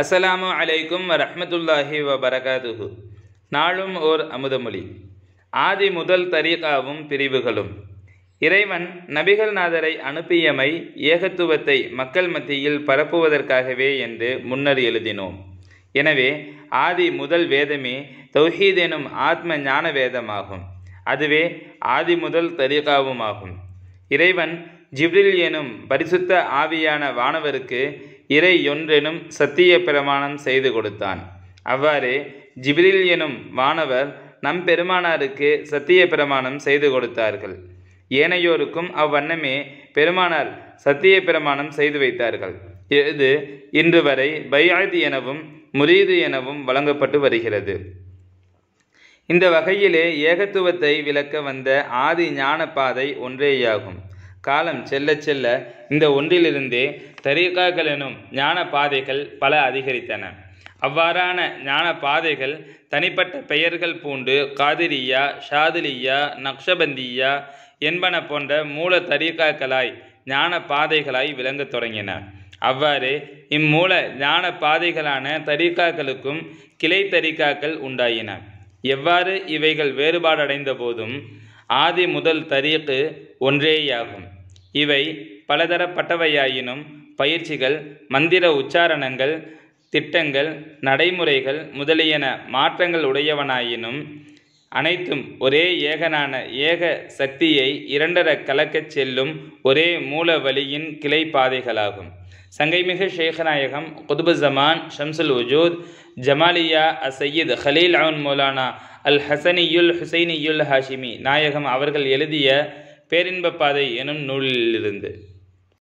அஸ்ஸலாமு அலைக்கும் ரஹமத்துல்லாஹி வபரகாதுஹு. நாளும் ஓர் அமுதமொழி ஆதி முதல் தரீகாவும் பிரிவுகளும். இறைவன் நபிகள் நாதரை அனுப்பியமை ஏகத்துவத்தை மக்கள் மத்தியில் பரப்புவதற்காகவே என்று முன்னர் எழுதினோம். எனவே ஆதி முதல் வேதமே தௌஹீத் எனும் ஆத்ம ஞான வேதமாகும். அதுவே ஆதி முதல் தரீகாவும் ஆகும் இறைவன் ஜிப்ரில் எனும் பரிசுத்த ஆவியான வானவருக்கு இறை ஒன்றெனும் சத்திய பிரமாணம் செய்து கொடுத்தான். அவ்வாறே ஜிப்ரில் எனும் வானவர் நம் பெருமானாருக்கு சத்திய பிரமாணம் செய்து கொடுத்தார்கள். ஏனையோருக்கும் அவ்வண்ணமே பெருமானார் சத்திய பிரமாணம் செய்து வைத்தார்கள். இது இன்று வரை பையாது எனவும் முரீது எனவும் வழங்கப்பட்டு வருகிறது. இந்த வகையிலே ஏகத்துவத்தை விளக்க வந்த ஆதி ஞான பாதை ஒன்றேயாகும். காலம் செல்ல செல்ல இந்த ஒன்றிலிருந்தே தரீகாக்கள் எனும் ஞான பாதைகள் பல அதிகரித்தன. அவ்வாறான ஞான பாதைகள் தனிப்பட்ட பெயர்கள் பூண்டு காதிரியா ஷாதிலியா நக்ஷபந்தியா என்பன போன்ற மூல தரீகாக்களாய் ஞான பாதைகளாய் விளங்கத் தொடங்கின. அவ்வாறு இம்மூல ஞான பாதைகளான தரீகாக்களுக்கும் கிளை தரிகாக்கள் உண்டாயின. எவ்வாறு இவைகள் வேறுபாடடைந்த போதும் ஆதி முதல் தரீக்கு ஒன்றேயாகும். இவை பலதரப்பட்டவையாயினும் பயிற்சிகள் மந்திர உச்சாரணங்கள் திட்டங்கள் நடைமுறைகள் முதலியன மாற்றங்கள் உடையவனாயினும் அனைத்தும் ஒரே ஏகனான ஏக சக்தியை இரண்டர கலக்கச் செல்லும் ஒரே மூல வழியின் கிளை பாதைகளாகும் சங்கைமிகு ஷேகநாயகம் குதுபு ஜமான் ஷம்சுல் உஜூத் ஜமாலியா அசையீத் ஹலீல் அவுன் மௌலானா அல் ஹசனியுல் ஹுசைனியுல் ஹாஷிமி நாயகம் அவர்கள் எழுதிய பேரின்ப பாதை எனும் நூலிலிருந்து.